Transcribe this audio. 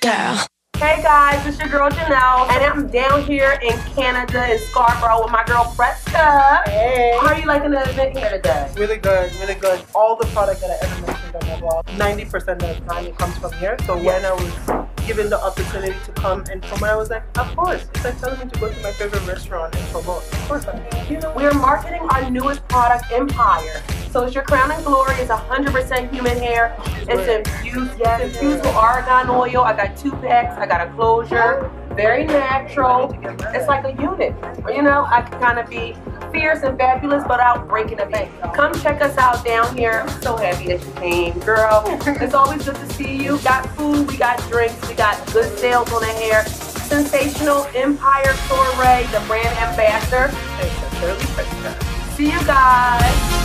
girl. Hey guys, it's your girl Janelle, and I'm down here in Canada in Scarborough with my girl Fresca. Hey. How are you liking the event here today? Really good, really good. All the product that I ever mentioned on my blog, 90% of the time it comes from here. So when I was given the opportunity to come and promote, I was like, of course. It's like telling me to go to my favorite restaurant and promote. Of course I am. You know, We're marketing our newest product, Empire. So it's your crown and glory. It's 100% human hair. It's infused, yes, infused with argan oil. I got two packs. I got a closure. Very natural. It's like a unit. You know, I can kind of be fierce and fabulous, but out breaking the bank. Come check us out down here. I'm so happy that you came, girl. It's always good to see you. Got food, we got drinks, we got good sales on the hair. Sensationnel Empire Soiree, the brand ambassador. Hey, Shirley Fresca. See you guys.